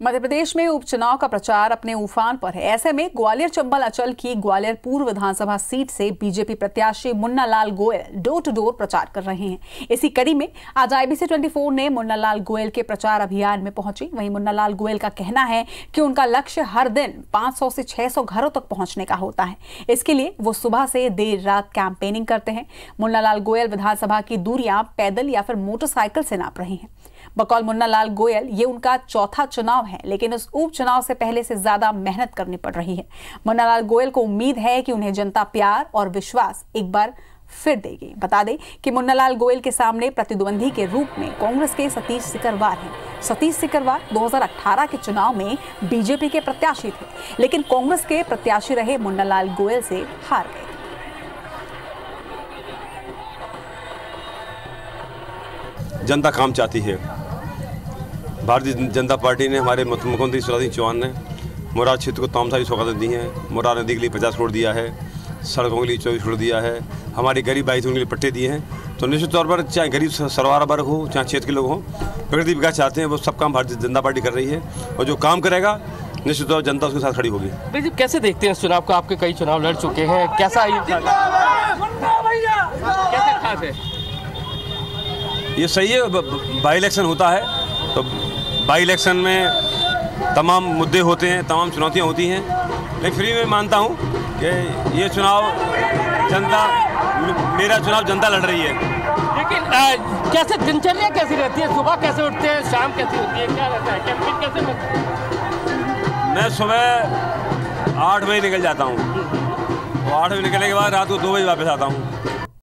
मध्य प्रदेश में उपचुनाव का प्रचार अपने उफान पर है। ऐसे में ग्वालियर चंबल अचल की ग्वालियर पूर्व विधानसभा सीट से बीजेपी प्रत्याशी Munna Lal Goyal door to door प्रचार कर रहे हैं। इसी कड़ी में आज आईबीसी 24 ने मुन्ना लाल गोयल के प्रचार अभियान में पहुँची। वहीं मुन्ना लाल गोयल का कहना है कि उनका लक्ष्य हर दिन 500 से 600 घरों तक पहुँचने का होता है। इसके लिए वो सुबह से देर रात कैंपेनिंग करते हैं। मुन्ना लाल गोयल विधानसभा की दूरियाँ, पैदल या फिर मोटरसाइकिल से नाप रहे हैं। बकौल मुन्ना लाल गोयल, ये उनका चौथा चुनाव है, लेकिन उस उपचुनाव से पहले से ज़्यादा मेहनत करनी पड़ रही है। मुन्ना लाल गोयल को उम्मीद है कि उन्हें जनता प्यार और विश्वास एक बार फिर देगी। बता दें कि मुन्नालाल गोयल के सामने प्रतिद्वंदी के रूप में कांग्रेस के सतीश सिकरवार हैं। सतीश सिकरवार 2018 के चुनाव में बीजेपी के प्रत्याशी थे, लेकिन कांग्रेस के प्रत्याशी रहे मुन्नालाल गोयल से हार गए। जनता काम चाहती है। भारतीय जनता पार्टी ने हमारे मुख्यमंत्री शिवराज सिंह चौहान ने मुराद क्षेत्र को तमाम सारी सौगातें दी हैं मुराद नदी के लिए पचास करोड़ दिया है सड़कों के लिए चौबीस करोड़ दिया है हमारे गरीब भाई थे उनके लिए पट्टे दिए हैं। तो निश्चित तौर पर चाहे गरीब सरवारा वर्ग हो चाहे क्षेत्र के लोग हों प्रगति विकास चाहते हैं वो सब काम भारतीय जनता पार्टी कर रही है और जो काम करेगा निश्चित तौर जनता उसके साथ खड़ी होगी। भाई जी कैसे देखते हैं इस चुनाव को? आपके कई चुनाव लड़ चुके हैं कैसा ये कैसे खास है? ये सही है बाई इलेक्शन होता है तो बाई इलेक्शन में तमाम मुद्दे होते हैं तमाम चुनौतियाँ होती हैं। लेकिन फिर भी मैं मानता हूँ कि ये चुनाव जनता मेरा चुनाव जनता लड़ रही है। लेकिन आ, कैसे दिनचर्या कैसी रहती है? सुबह कैसे उठते हैं? शाम कैसी होती है? क्या रहता है? कैंपेन कैसे में मैं सुबह आठ बजे निकल जाता हूँ। और आठ बजे निकलने के बाद रात को दो बजे वापस आता हूँ।